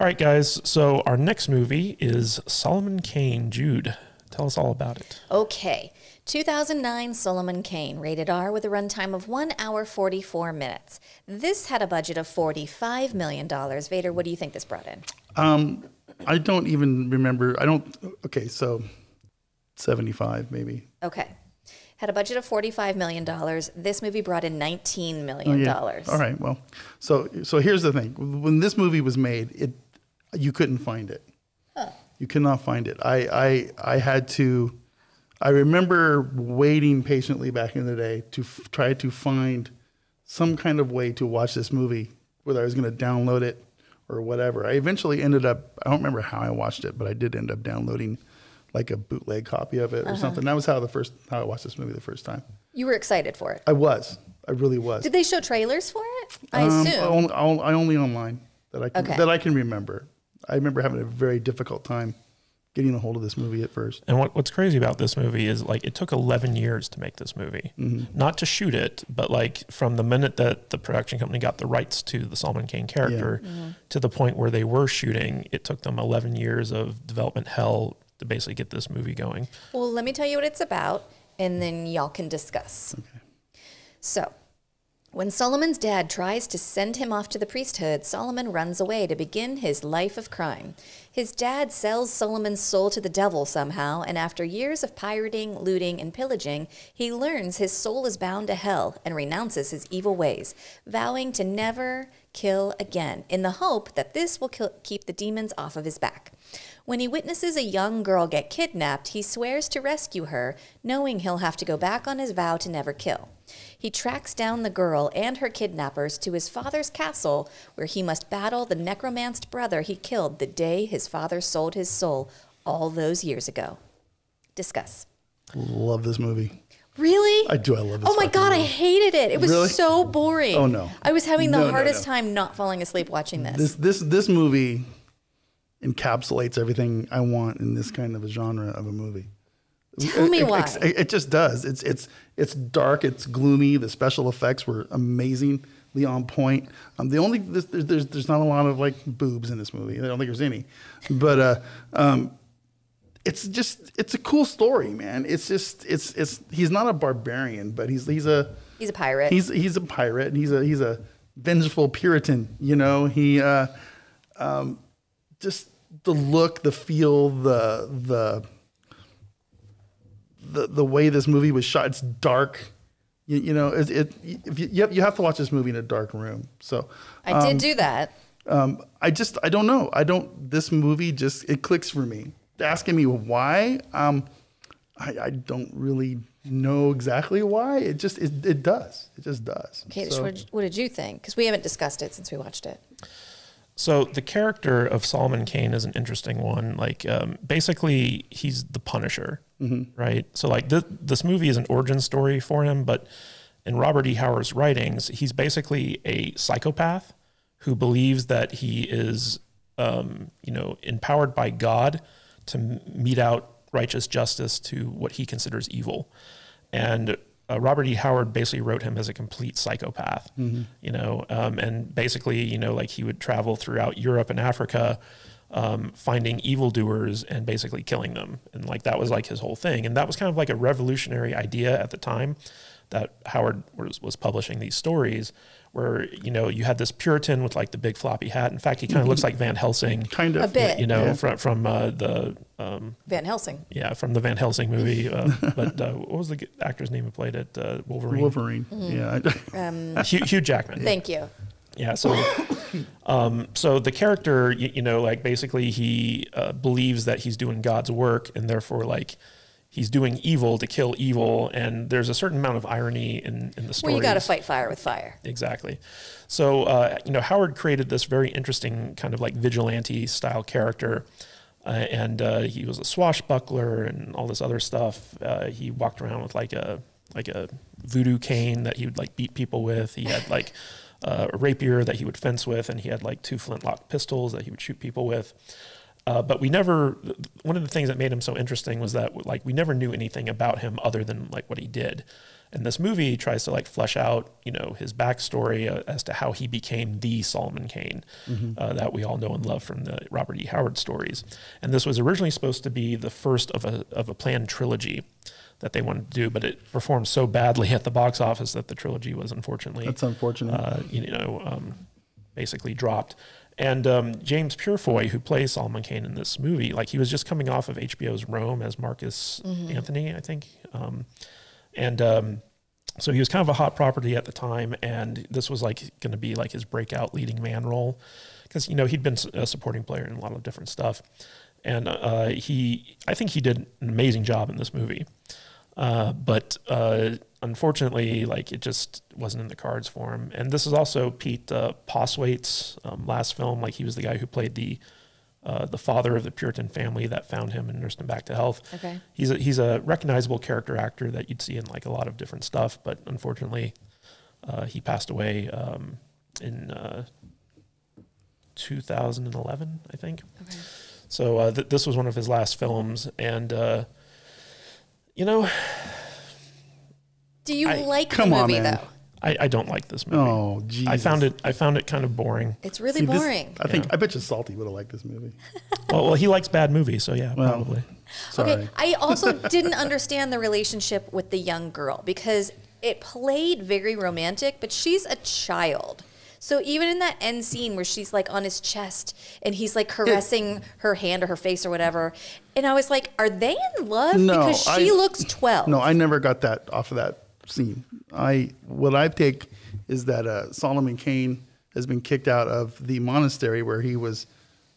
All right, guys. So our next movie is Solomon Kane. Jude, tell us all about it. Okay. 2009 Solomon Kane, rated R with a runtime of 1 hour 44 minutes. This had a budget of $45 million. Vader, what do you think this brought in? Um, I don't even remember. I don't. Okay, so seventy-five maybe. Okay. Had a budget of $45 million. This movie brought in $19 million. Oh, All right. Well, so so here's the thing. When this movie was made, it you couldn't find it. You could not find it. I I I had to. I remember waiting patiently back in the day to f- try to find some kind of way to watch this movie, whether I was going to download it or whatever. I eventually ended up. I don't remember how I watched it, but I did end up downloading like a bootleg copy of it or something. That was how the first how I watched this movie the first time. You were excited for it. I was. I really was. Did they show trailers for it? I Um, assume. only, only- I only online that I can, Okay. that I can remember. I remember having a very difficult time getting a hold of this movie at first. And what, what's crazy about this movie is like it took 11 years to make this movie. Mm-hmm. Not to shoot it, but like from the minute that the production company got the rights to the Solomon Kane character mm-hmm. to the point where they were shooting, it took them 11 years of development hell to basically get this movie going. Well, let me tell you what it's about, and then y'all can discuss. So, when Solomon's dad tries to send him off to the priesthood, Solomon runs away to begin his life of crime. His dad sells Solomon's soul to the devil somehow, and after years of pirating, looting, and pillaging, he learns his soul is bound to hell and renounces his evil ways, vowing to never kill again, in the hope that this will kill, keep the demons off of his back. When he witnesses a young girl get kidnapped, he swears to rescue her, knowing he'll have to go back on his vow to never kill. He tracks down the girl and her kidnappers to his father's castle, where he must battle the necromanced brother he killed the day his father sold his soul all those years ago. Discuss. Love this movie. Really? I do. I love this. Oh my god, I hated it. It was Really? so boring. Oh, no. I was having the No, no, hardest no. time not falling asleep watching this. This this this movie encapsulates everything I want in this kind of a genre of a movie. Tell me It- why. It, it just does. It's it's it's dark. It's gloomy. The special effects were amazingly on point. Um, the only there's, there's there's not a lot of like boobs in this movie. I don't think there's any, but uh, um, it's just it's a cool story, man. It's just it's it's he's not a barbarian, but he's he's a He's a pirate. He's he's a pirate. and He's a he's a vengeful Puritan. You know, he uh, um, just the look, the feel, the the the the way this movie was shot. It's dark. You, you know, it, it if you, you have, you have to watch this movie in a dark room. So I did do that. um, I just I don't know. I don't. This movie just it clicks for me. Asking me why, um, I, I don't really know exactly why. It just it, it does. It just does. Okay, So- what, did, what did you think? Because we haven't discussed it since we watched it. So the character of Solomon Kane is an interesting one. Like, um, basically, he's the Punisher, right? So, like, this, this movie is an origin story for him, but in Robert E. Howard's writings, he's basically a psychopath who believes that he is, um, you know, empowered by God to mete out righteous justice to what he considers evil. And uh, Robert E. Howard basically wrote him as a complete psychopath, you know, um, and basically, you know, like he would travel throughout Europe and Africa, um, finding evildoers and basically killing them, and like that was like his whole thing, and that was kind of like a revolutionary idea at the time that Howard was was publishing these stories, where you know you had this Puritan with like the big floppy hat. In fact, he kind of looks like Van Helsing, kind of A bit. you know, Yeah. from from uh, the um, Van Helsing. yeah, from the Van Helsing movie. Uh, but uh, what was the actor's name who played it? Uh, Wolverine. Wolverine. Mm-hmm. Yeah. Hugh, Hugh Jackman. Thank you. Yeah. So, um, so the character, you, you know, like basically he uh, believes that he's doing God's work, and therefore, like he's doing evil to kill evil. And there's a certain amount of irony in in the story. Well, you got to fight fire with fire. Exactly. So, uh, you know, Howard created this very interesting kind of like vigilante style character. Uh, and uh, he was a swashbuckler and all this other stuff. Uh, he walked around with like a like a voodoo cane that he would like beat people with. He had like uh, a rapier that he would fence with, and he had like two flintlock pistols that he would shoot people with. Uh, but we never. One of the things that made him so interesting was that like we never knew anything about him other than like what he did. And this movie tries to like flesh out, you know, his backstory uh, as to how he became the Solomon Kane uh, that we all know and love from the Robert E. Howard stories. And this was originally supposed to be the first of a of a planned trilogy that they wanted to do, but it performed so badly at the box office that the trilogy was unfortunately That's unfortunate. uh, you know, um, basically dropped. And um, James Purefoy, who plays Solomon Kane in this movie, like he was just coming off of HBO's Rome as Marcus Anthony, I think. Um, and um, so he was kind of a hot property at the time, and this was like going to be like his breakout leading man role, because you know he'd been a supporting player in a lot of different stuff, and uh, he, I think he did an amazing job in this movie. Uh, but uh, unfortunately, like it just wasn't in the cards for him. And this is also Pete uh, Postlethwaite's um, last film. Like he was the guy who played the uh, the father of the Puritan family that found him and nursed him back to health. Okay. He's a, he's a recognizable character actor that you'd see in like a lot of different stuff. But unfortunately, uh, he passed away um, in uh, 2011, I think. Okay. So uh, th- this was one of his last films, and uh, you know, Do you I- like the Come on, movie man. though? I, I don't like this movie. oh, geez. I found it I found it kind of boring. It's really See, this- boring. I think Yeah. I bet you Salty would have liked this movie. Well, well, he likes bad movies, so yeah, Well, probably. Sorry. Okay, I also didn't understand the relationship with the young girl because it played very romantic, but she's a child. So even in that end scene where she's like on his chest and he's like caressing her hand or her face or whatever, and I was like, are they in love? No, because she I- looks twelve. No, I never got that off of that scene. I what I take is that uh, Solomon Kane has been kicked out of the monastery where he was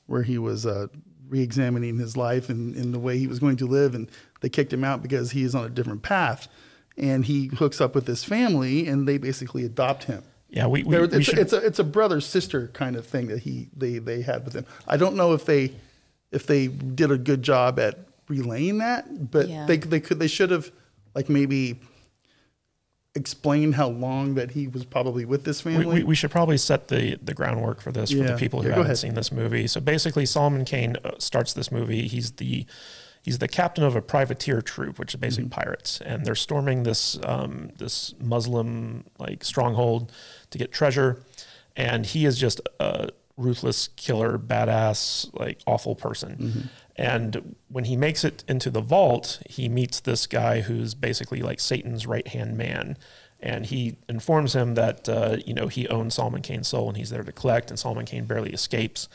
where he was uh, re-examining his life and, and the way he was going to live, and they kicked him out because he is on a different path, and he hooks up with this family, and they basically adopt him. Yeah, we, we, There- we it's, should. it's a it's a brother sister kind of thing that he they they had with him. I don't know if they if they did a good job at relaying that, but Yeah. they they could they should have like maybe explained how long that he was probably with this family. we, we should probably set the, the groundwork for this for the people who Yeah, haven't ahead. seen this movie. So basically, Solomon Kane uh, starts this movie. He's the he's the captain of a privateer troop, which is basically Mm-hmm. pirates, and they're storming this um, this Muslim like stronghold to get treasure. And he is just a ruthless killer, badass, like awful person. Mm-hmm. And when he makes it into the vault, he meets this guy who's basically like Satan's right hand man. And he informs him that uh, you know he owns Solomon Kane's soul and he's there to collect. And Solomon Kane barely escapes,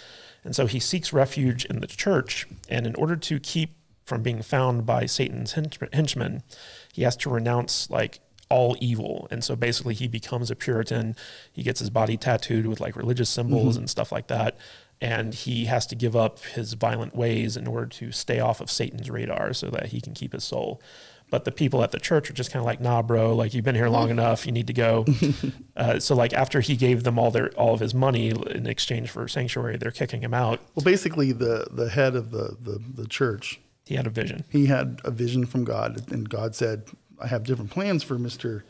and so he seeks refuge in the church. And in order to keep from being found by Satan's henchmen, he has to renounce like all evil. And so basically, he becomes a Puritan. He gets his body tattooed with like religious symbols and stuff like that. And he has to give up his violent ways in order to stay off of Satan's radar so that he can keep his soul. But the people at the church are just kind of like, nah, bro, like you've been here long enough. You need to go. uh, so like after he gave them all their all of his money in exchange for sanctuary, they're kicking him out. well, basically the the head of the the, the church He had a vision. he had a vision from God, and God said, "I have different plans for Mister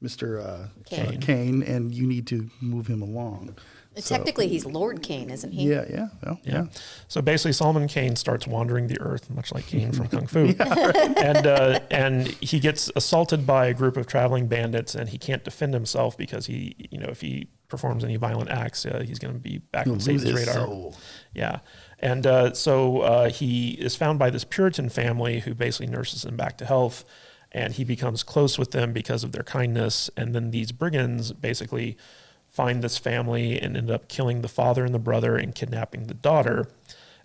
Mister uh, Kane. uh, Kane, and you need to move him along." So- Technically, he's Lord Kane, isn't he? Yeah, yeah, well, yeah. Yeah. So basically, Solomon Kane starts wandering the earth, much like Kane from Kung Fu, and uh, and he gets assaulted by a group of traveling bandits, and he can't defend himself because he, you know, if he performs any violent acts, uh, he's going to be back He'll on lose Satan's his radar. soul. Yeah. And uh, so uh, he is found by this Puritan family who basically nurses him back to health. And he becomes close with them because of their kindness. And then these brigands basically find this family and end up killing the father and the brother and kidnapping the daughter.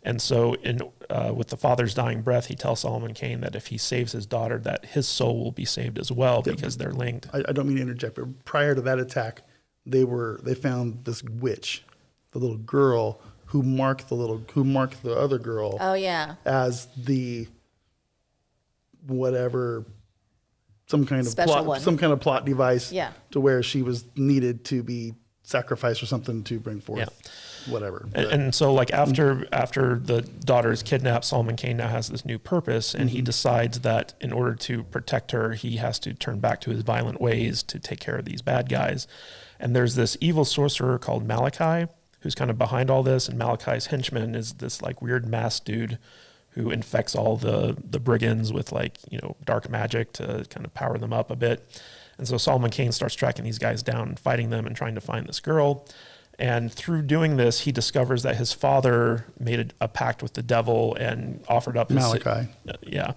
And so, in uh, with the father's dying breath, he tells Solomon Kane that if he saves his daughter, that his soul will be saved as well because they're linked. I, I don't mean to interject, but prior to that attack, they were they found this witch, the little girl who marked the little who marked the other girl Oh yeah. as the whatever some kind of Special plot one. some kind of plot device Yeah. to where she was needed to be sacrificed or something to bring forth whatever. And, and so, like after after the daughter is kidnapped, Solomon Kane now has this new purpose, and he mm-hmm. decides that in order to protect her, he has to turn back to his violent ways to take care of these bad guys. And there's this evil sorcerer called Malachi, who's kind of behind all this. And Malachi's henchman is this like weird masked dude who infects all the the brigands with like you know dark magic to kind of power them up a bit. And so Solomon Kane starts tracking these guys down and fighting them and trying to find this girl. And through doing this, he discovers that his father made a, a pact with the devil and offered up his, Malachi. uh, yeah,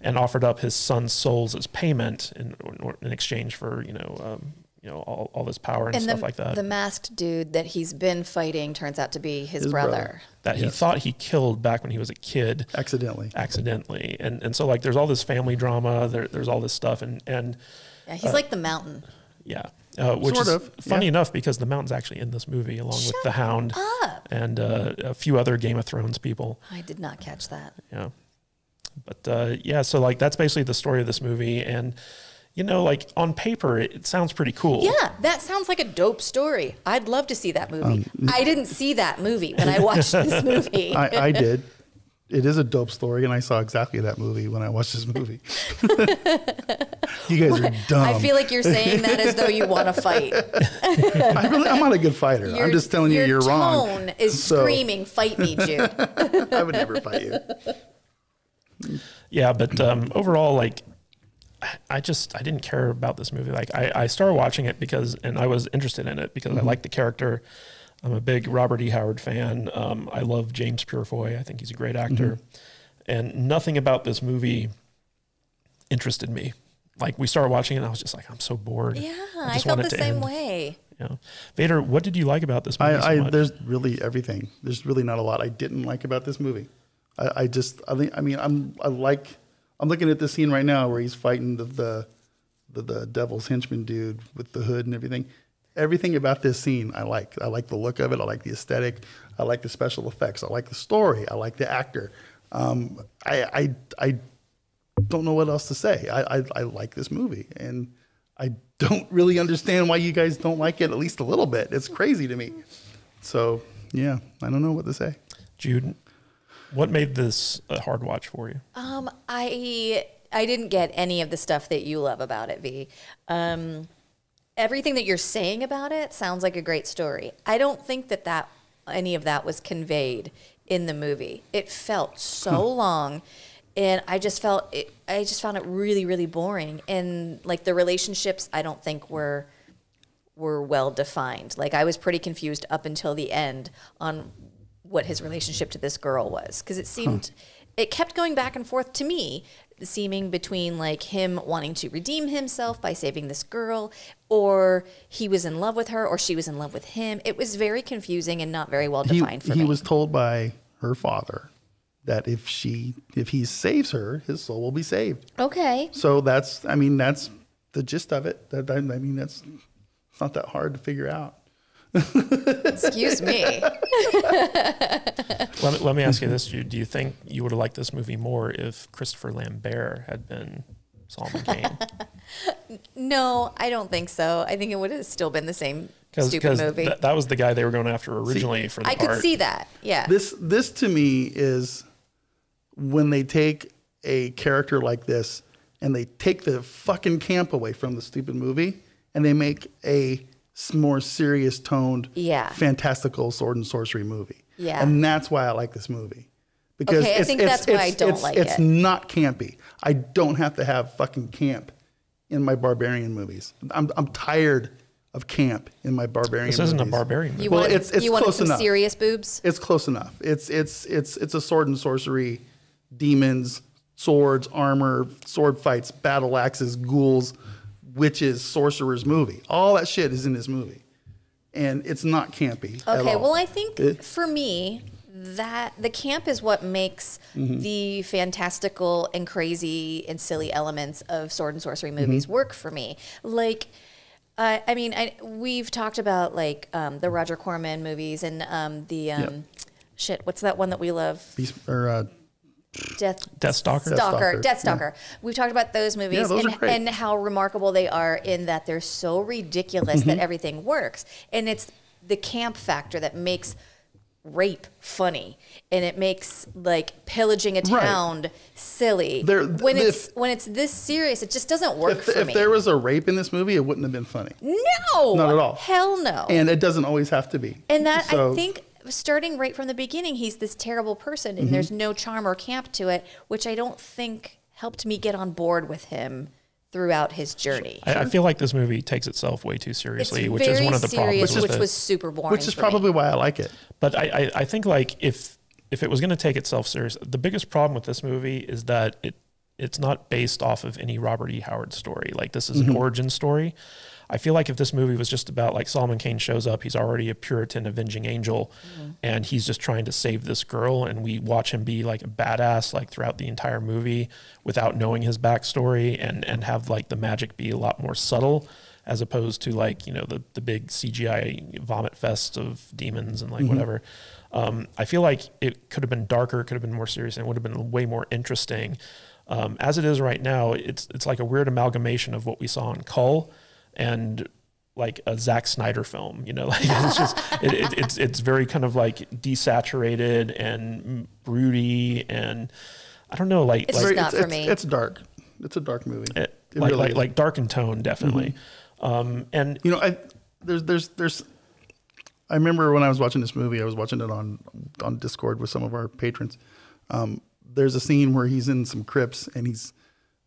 and offered up his son's souls as payment in, in exchange for you know um, you know all, all this power and, And stuff the, like that. the masked dude that he's been fighting turns out to be his, His brother. brother. that he thought he killed back when he was a kid Accidentally. accidentally and and so like there's all this family drama there, there's all this stuff and and Yeah, he's like the mountain. yeah uh, which Sort is of, funny yeah. enough because the mountain's actually in this movie along with the hound up. and uh, a few other game of thrones people I did not catch that. yeah but uh, yeah so like that's basically the story of this movie and you know like on paper it, it sounds pretty cool Yeah, that sounds like a dope story. I'd love to see that movie. Um, I didn't see that movie when I watched this movie. I, I did. It is a dope story, and I saw exactly that movie when I watched this movie. you guys are dumb. I feel like you're saying that as though you want to fight. I really, I'm not a good fighter. I'm just telling you your you're wrong. tone is So- screaming, "Fight me, Jude!" I would never fight you. Yeah, but um, overall, like, I- I just I didn't care about this movie. Like, I, I started watching it because, and I was interested in it because I like the character. I'm a big Robert E. Howard fan. Um, I love James Purefoy. I think he's a great actor, and nothing about this movie interested me. Like, we started watching it, and I was just like, I'm so bored. Yeah, I, just felt the to same end. way. Yeah, Vader, what did you like about this movie? so I, I much? there's really everything. There's really not a lot I didn't like about this movie. I, I just I think I mean I'm I like I'm looking at the scene right now where he's fighting the the, the the devil's henchman dude with the hood and everything. Everything about this scene I like. I like the look of it. I like the aesthetic. I like the special effects. I like the story. I like the actor. Um, I I I don't know what else to say. I, I I like this movie and I don't really understand why you guys don't like it at least a little bit. It's crazy to me. So yeah, I don't know what to say. Jude, what made this a hard watch for you? Um, I I didn't get any of the stuff that you love about it, V. Um, everything that you're saying about it sounds like a great story. I don't think that that any of that was conveyed in the movie. It felt so long, and I just felt it. I just found it really, really boring. And like the relationships, I don't think were were well defined. Like I was pretty confused up until the end on what his relationship to this girl was because it seemed it kept going back and forth to me seeming between like him wanting to redeem himself by saving this girl or he was in love with her or she was in love with him it was very confusing and not very well He, defined for he me was told by her father that if she if he saves her, his soul will be saved. okay So that's I mean that's the gist of it. That I, I mean that's it's not that hard to figure out. Excuse me Let me, let me ask you this, Jude. Do you think you would have liked this movie more if Christopher Lambert had been Solomon Kane? no i don't think so i think it would have still been the same stupid Because movie th- that was the guy they were going after originally for the i part. could see that yeah This this to me is when they take a character like this and they take the fucking camp away from the stupid movie and they make a s- more serious toned, Yeah. fantastical sword and sorcery movie. Yeah. and that's why I like this movie because Okay, I it's, think it's, that's why I don't it's- like it's it. not campy. I don't have to have fucking camp in my barbarian movies. I'm I'm tired of camp in my barbarian. this isn't a movies. barbarian movie. you well, wanted, it's- it's you wanted close some enough. serious boobs It's close enough. It's it's it's it's a sword and sorcery, demons, swords, armor, sword fights, battle axes, ghouls, witches, sorcerers movie. All that shit is in this movie, and it's not campy. Okay, well, I think It- for me, that the camp is what makes Mm-hmm. the fantastical and crazy and silly elements of sword and sorcery movies Mm-hmm. work for me. Like, uh, I mean, I, we've talked about like um, the Roger Corman movies and um, the um, Yep. shit. What's that one that we love? Beast, or uh, Death Deathstalker? Stalker, Deathstalker, Death Stalker. We've talked about those movies those and, are great. and how remarkable they are in that they're so ridiculous Mm-hmm. that everything works. And it's the camp factor that makes rape funny and it makes like pillaging a Right. town silly. There- when if- it's when it's this serious, it just doesn't work if, for if me. there was a rape in this movie, it wouldn't have been funny, no, Not at all. Hell no. and it doesn't always have to be. And that So- I think starting right from the beginning, he's this terrible person, and Mm-hmm. there's no charm or camp to it, which I don't think helped me get on board with him throughout his journey. I, I feel like this movie takes itself way too seriously, it's which is one of the serious, problems with which was super boring. which is for me. probably why I like it. But I, I, I think like if if it was going to take itself serious, the biggest problem with this movie is that it it's not based off of any Robert E. Howard story. Like this is an origin story. I feel like if this movie was just about like Solomon Kane shows up, he's already a Puritan avenging angel, and he's just trying to save this girl, and we watch him be like a badass like throughout the entire movie without knowing his backstory, and and have like the magic be a lot more subtle as opposed to like you know the the big CGI vomit fest of demons and like whatever. Um, I feel like it could have been darker, could have been more serious, and it would have been way more interesting. Um, as it is right now, it's it's like a weird amalgamation of what we saw in Kull and like a Zack Snyder film. You know, like it's just it, it, it's it's very kind of like desaturated and broody and I don't know, like It's like It's not it's, for it's, me. It's dark. It's a dark movie. it- It like, really like is. like dark in tone, definitely. Um, and You know, I there's there's there's I remember when I was watching this movie, I was watching it on on Discord with some of our patrons. Um, there's a scene where he's in some crypts and he's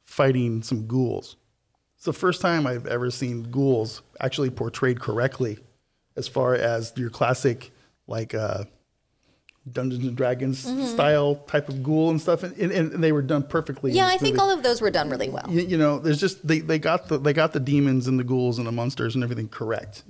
fighting some ghouls. It's the first time I've ever seen ghouls actually portrayed correctly, as far as your classic like uh, Dungeons and Dragons style type of ghoul and stuff, and, and, and they were done perfectly. yeah, I think movie all of those were done really well. you, you know, there's just they, they got the they got the demons and the ghouls and the monsters and everything correct,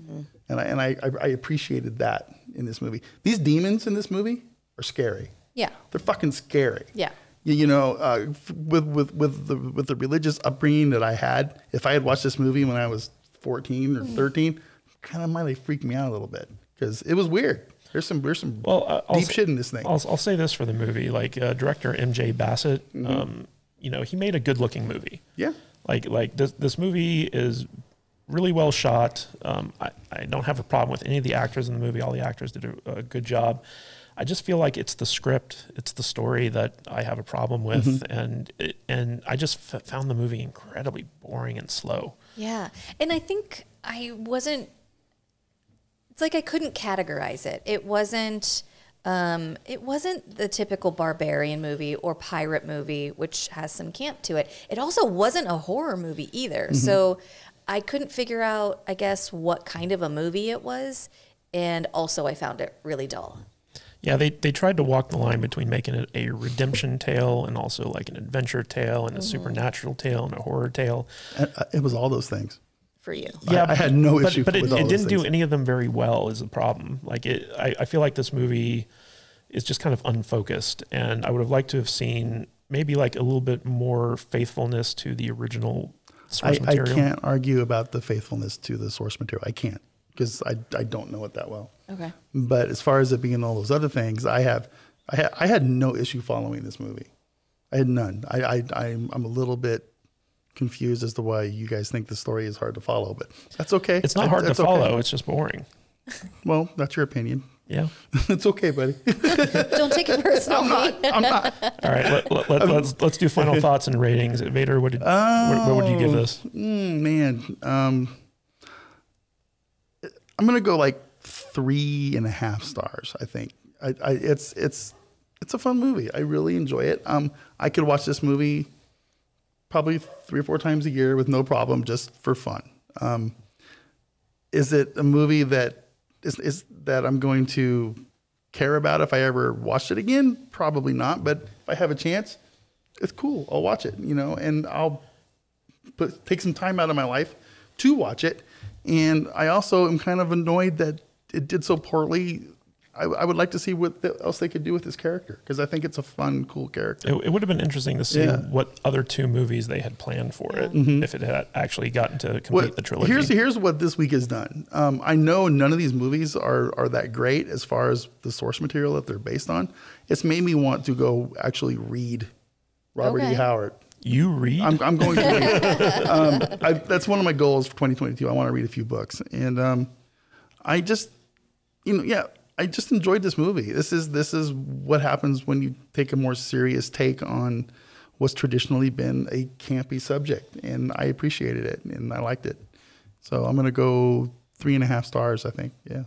and I and I, I I appreciated that in this movie. These demons in this movie are scary. Yeah. They're fucking scary. Yeah. You, know, uh, with with with the with the religious upbringing that I had, if I had watched this movie when I was 14 or 13, kind of might have freaked me out a little bit because it was weird. There's some there's some Well, uh, I'll deep say- shit in this thing. I'll, I'll say this for the movie, like uh, director M.J. Bassett, Mm-hmm. um, you know, he made a good-looking movie. yeah. Like like this this movie is really well shot. Um, I, I don't have a problem with any of the actors in the movie. All the actors did a, a good job. I just feel like it's the script, it's the story that I have a problem with, Mm-hmm. and it, and I just f- found the movie incredibly boring and slow. Yeah. And I think I wasn't it's like I couldn't categorize it. It wasn't um, it wasn't the typical barbarian movie or pirate movie, which has some camp to it. It also wasn't a horror movie either. So I couldn't figure out, I guess, what kind of a movie it was. And also, I found it really dull. Yeah, they, they tried to walk the line between making it a redemption tale and also like an adventure tale and a supernatural tale and a horror tale. Uh, uh, It was all those things. For you, I- I had no but, issue but it, with all it those didn't do any of them very well. Is the problem? Like it, I, I feel like this movie is just kind of unfocused, and I would have liked to have seen maybe like a little bit more faithfulness to the original source I, I can't argue about the faithfulness to the source material. I can't because I, I don't know it that well. okay, But as far as it being all those other things, I have I, ha- I had no issue following this movie. I had none. I, I I'm, I'm a little bit confused as to why you guys think the story is hard to follow, but that's okay. It's not I- hard to that's okay. follow. It's just boring. Well, that's your opinion. Yeah. it's okay, buddy. don't take it personally. I'm not. All right. Let, let, let, let's let's do final thoughts and ratings. Vader, what did what, what would you give this? Mm, man, um, I'm gonna go like three and a half stars. I think I, I, it's it's it's a fun movie. I really enjoy it. Um, I could watch this movie probably three or four times a year with no problem, just for fun. Um, is it a movie that is, is that I'm going to care about if I ever watch it again? Probably not. But if I have a chance, it's cool. I'll watch it. You know, and I'll put take some time out of my life to watch it. And I also am kind of annoyed that it did so poorly. I, I would like to see what the, else they could do with this character because I think it's a fun, cool character. It, it would have been interesting to see Yeah. Mm-hmm. what other two movies they had planned for it if it had actually gotten to complete What- the trilogy. Here's here's what this week has done. Um, I know none of these movies are are that great as far as the source material that they're based on. It's made me want to go actually read Robert E. Howard. You read? I'm, I'm going to read. um, I, that's one of my goals for 2022. I want to read a few books, and um, I just, you know, yeah, I just enjoyed this movie. This is this is what happens when you take a more serious take on what's traditionally been a campy subject, and I appreciated it and I liked it. So I'm gonna go three and a half stars. I think, yeah.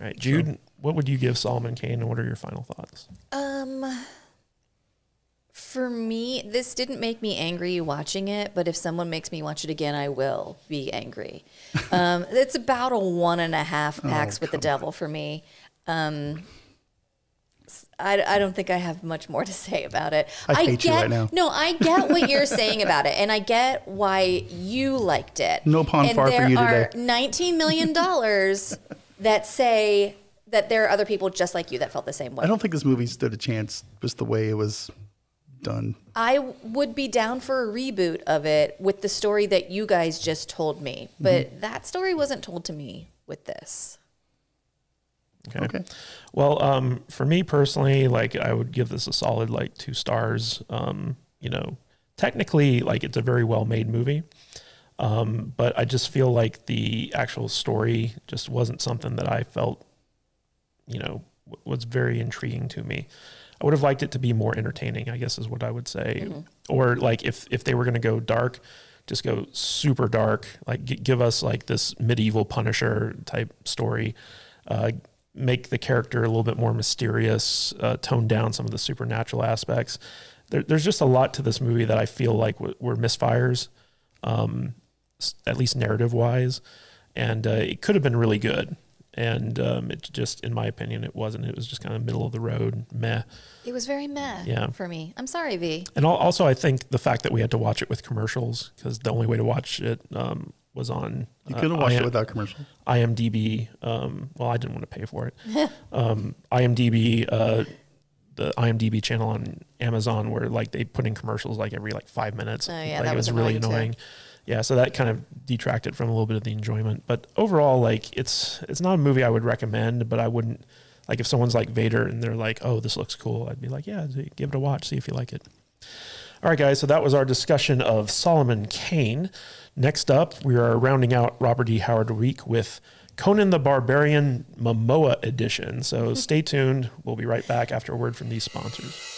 All right, Jude, what would you give Solomon Kane, and what are your final thoughts? Um, For me, this didn't make me angry watching it, but if someone makes me watch it again, I will be angry. Um, it's about a one and a half packs with the devil for me. Um, I, I don't think I have much more to say about it. I hate you get, right now. No, I get what you're saying about it, and I get why you liked it. No and far for there you are today. 19 million dollars that say that there are other people just like you that felt the same way. I don't think this movie stood a chance just the way it was done. I would be down for a reboot of it with the story that you guys just told me, Mm-hmm. but that story wasn't told to me with this. Okay. Okay. Well, um, for me personally, like I would give this a solid like two stars. Um, you know, technically, like it's a very well made movie. Um, but I just feel like the actual story just wasn't something that I felt, you know, w- was very intriguing to me. I would have liked it to be more entertaining, I guess is what I would say. Or like if if they were going to go dark, just go super dark. Like g- give us like this medieval Punisher type story. Uh, make the character a little bit more mysterious. Uh, tone down some of the supernatural aspects. There, there's just a lot to this movie that I feel like w- were misfires, um, at least narrative wise, and uh, it could have been really good. And um, it just, in my opinion, it wasn't. It was just kind of middle of the road, meh. It was very meh Yeah. for me. I'm sorry, V. And al- also, I think the fact that we had to watch it with commercials because the only way to watch it um, was on You uh, could have watch IM it without commercials. IMDb. Um, well, I didn't want to pay for it. um, IMDb, uh, the IMDb channel on Amazon, where like they put in commercials like every like five minutes. Oh, yeah, like, that it was was really annoying, too. Yeah, so that kind of detracted from a little bit of the enjoyment. But overall, like it's it's not a movie I would recommend, but I wouldn't like if someone's like Vader and they're like, "Oh, this looks cool," I'd be like, "Yeah, give it a watch, see if you like it." All right, guys. So that was our discussion of Solomon Kane. Next up, we are rounding out Robert E. Howard week with Conan the Barbarian Momoa edition. So stay tuned. We'll be right back after a word from these sponsors.